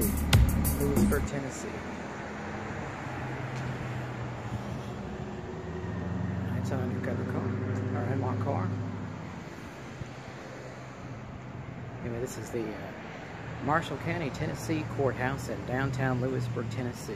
Tennessee. Lewisburg, Tennessee. It's an undercover car, or unmarked car. Anyway, this is the uh, Marshall County, Tennessee Courthouse in downtown Lewisburg, Tennessee.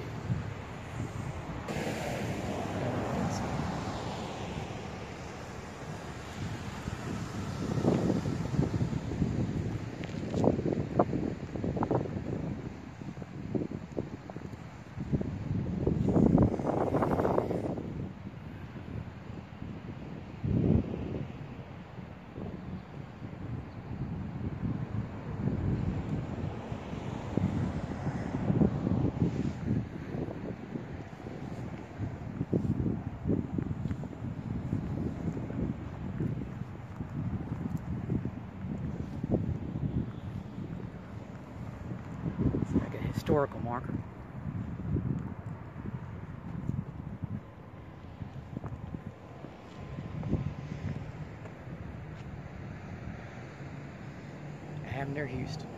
It's like a historical marker. Abner Houston.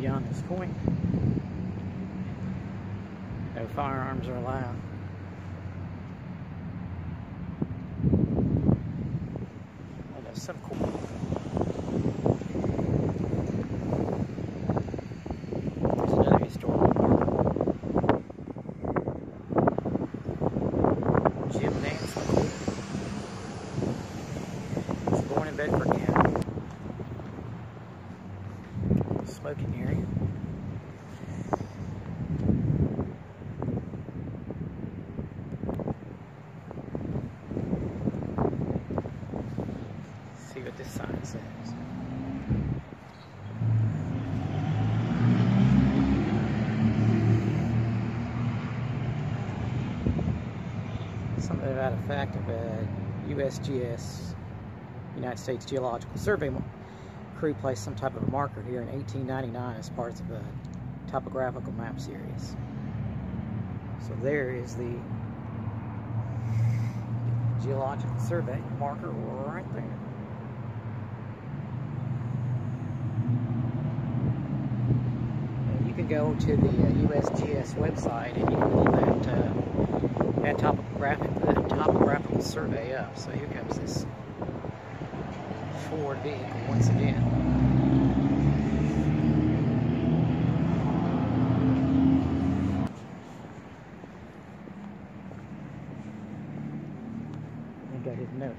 Beyond this point. No firearms are allowed. Oh, there's some cool. There's another historical marker. Jim Nance McCord. Was born in Bedford County. Area. See what this sign says. Something about a fact of a USGS, United States Geological Survey crew placed some type of a marker here in 1899 as part of a topographical map series. So there is the Geological Survey marker right there. And you can go to the uh, USGS website and you can pull that uh, that topographic that topographical survey up. So here comes this Ford vehicle once again. And got his notes.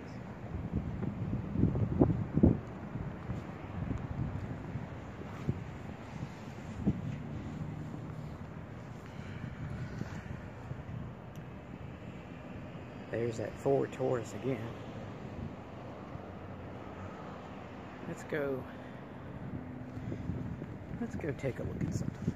There's that Ford Taurus again. Let's go. Let's go take a look at something.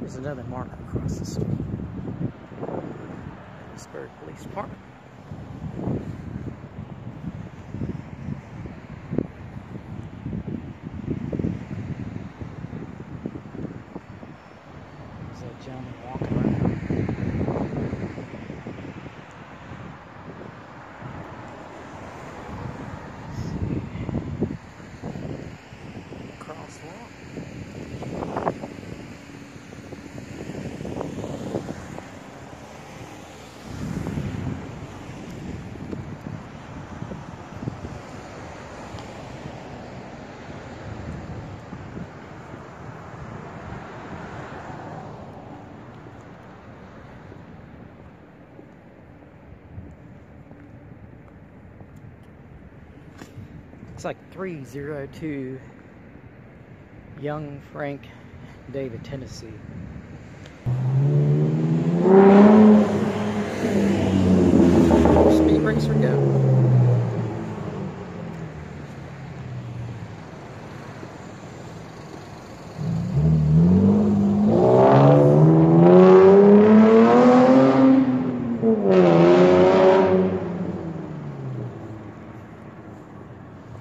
There's another marker across the street. Lewisburg Police Department. There's a gentleman walking around. Let's see. Crosswalk. It's like 302 Young Frank David, Tennessee. Speed racer go.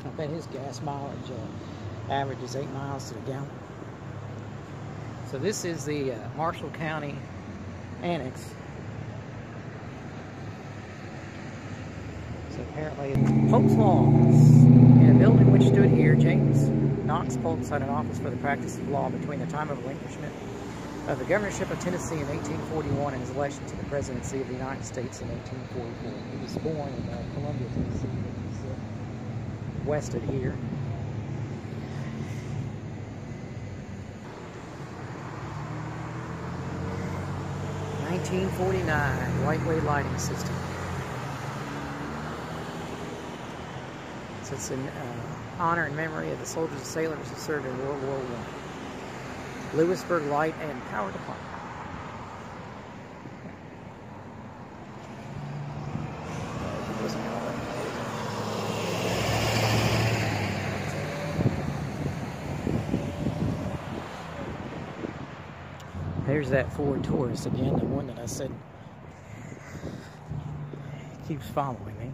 I bet his gas mileage uh, miles gallon. So this is the uh, Marshall County Annex. So apparently, Polk's Laws. In a building which stood here, James Knox Polk had an office for the practice of law between the time of relinquishment of the governorship of Tennessee in 1841 and his election to the presidency of the United States in 1844. He was born in uh, Columbia, Tennessee, which is uh, west of here. Nineteen forty nine, lightweight lighting system. So it's in uh, honor and memory of the soldiers and sailors who served in World War One. Lewisburg Light and Power Department. There's that Ford Taurus again, the one that I said keeps following me.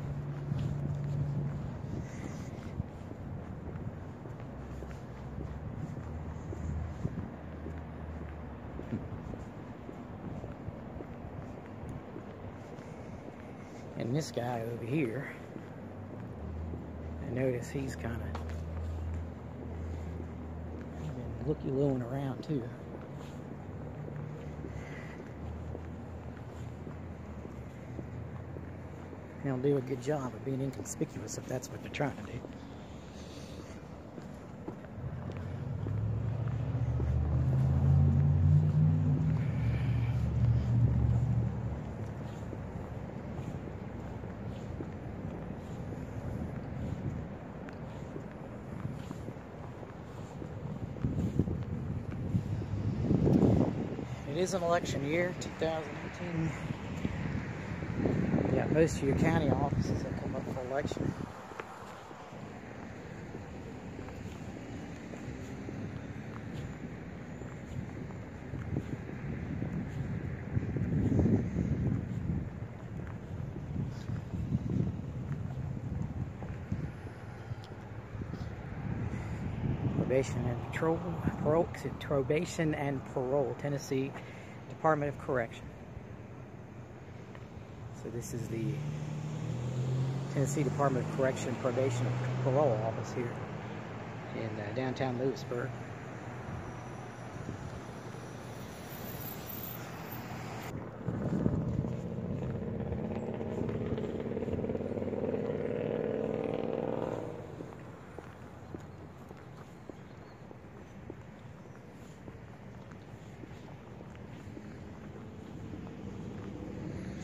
And this guy over here, I notice he's kind of looky-looing around too. They'll do a good job of being inconspicuous if that's what they're trying to do. It is an election year, 2018. Most of your county offices that come up for election. Probation and Patrol, parole, Probation and Parole, Tennessee Department of Correction. So this is the Tennessee Department of Correction, Probation, Parole office here in uh, downtown Lewisburg.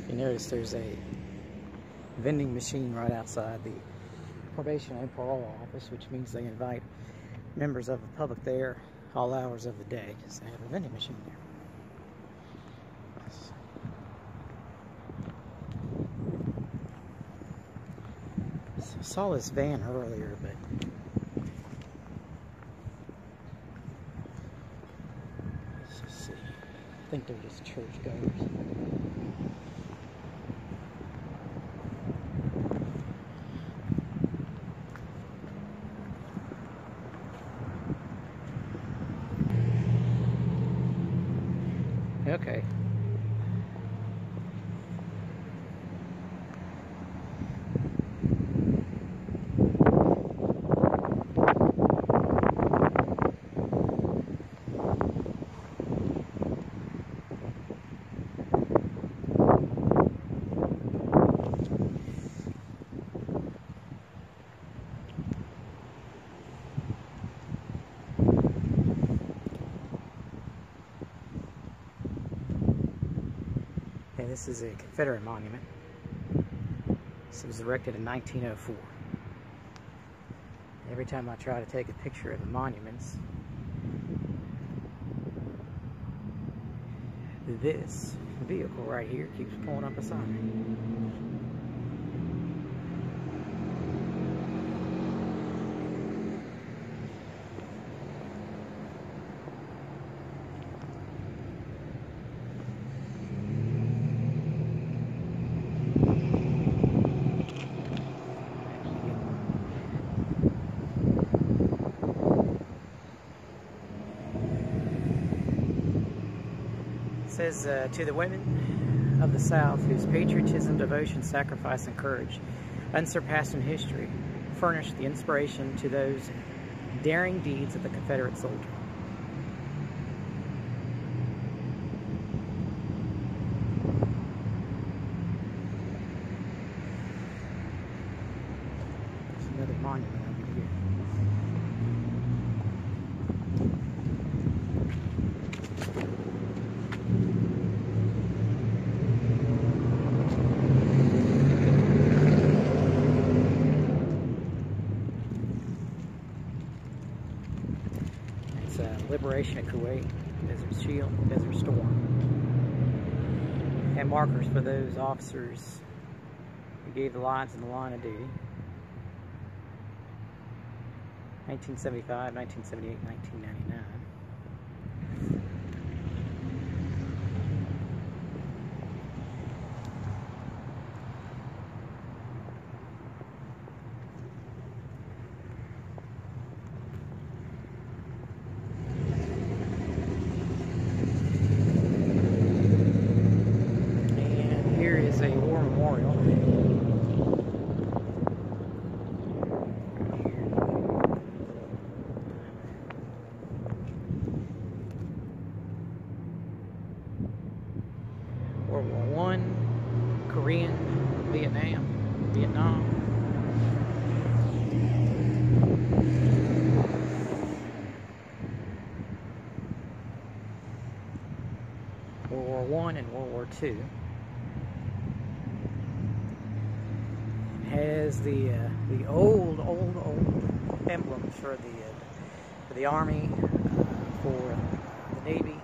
You notice there's a vending machine right outside the probation and parole office, which means they invite members of the public there all hours of the day because they have a vending machine there. So I saw this van earlier, but let's see. I think they're just churchgoers. This is a Confederate monument. This was erected in 1904. Every time I try to take a picture of the monuments, this vehicle right here keeps pulling up a sign. Says uh, to the women of the South whose patriotism, devotion, sacrifice, and courage, unsurpassed in history, furnished the inspiration to those daring deeds of the Confederate soldier. There's another monument over here. Liberation of Kuwait, Desert Shield, Desert Storm. And markers for those officers who gave the lives in the line of duty. 1975, 1978, 1999. And here is a war memorial. World War One, Korean, Vietnam, Vietnam. World War One and World War Two. Has the uh, the old, old, old emblems for the uh, for the Army, uh, for the Navy,